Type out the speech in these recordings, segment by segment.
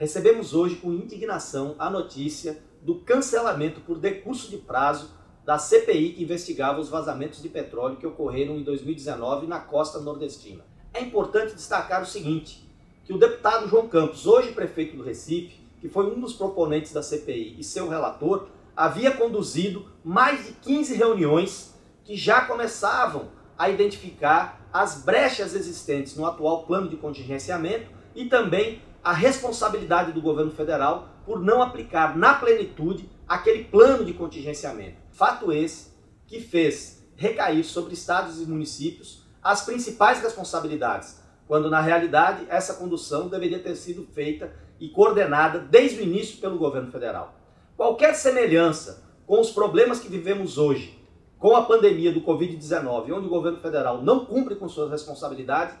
Recebemos hoje com indignação a notícia do cancelamento por decurso de prazo da CPI que investigava os vazamentos de petróleo que ocorreram em 2019 na costa nordestina. É importante destacar o seguinte, que o deputado João Campos, hoje prefeito do Recife, que foi um dos proponentes da CPI e seu relator, havia conduzido mais de 15 reuniões que já começavam a identificar as brechas existentes no atual plano de contingenciamento e também a responsabilidade do governo federal por não aplicar na plenitude aquele plano de contingenciamento. Fato esse que fez recair sobre estados e municípios as principais responsabilidades, quando na realidade essa condução deveria ter sido feita e coordenada desde o início pelo governo federal. Qualquer semelhança com os problemas que vivemos hoje, com a pandemia do Covid-19, onde o governo federal não cumpre com suas responsabilidades,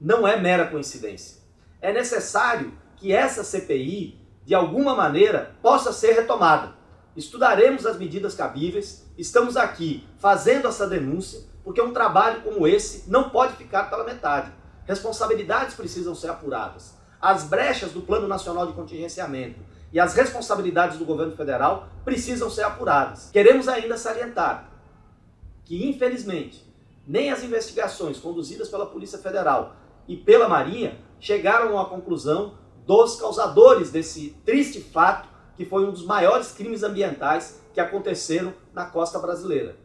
não é mera coincidência. É necessário que essa CPI, de alguma maneira, possa ser retomada. Estudaremos as medidas cabíveis, estamos aqui fazendo essa denúncia, porque um trabalho como esse não pode ficar pela metade. Responsabilidades precisam ser apuradas. As brechas do Plano Nacional de Contingenciamento e as responsabilidades do governo federal precisam ser apuradas. Queremos ainda salientar que, infelizmente, nem as investigações conduzidas pela Polícia Federal e pela Marinha chegaram à conclusão dos causadores desse triste fato que foi um dos maiores crimes ambientais que aconteceram na costa brasileira.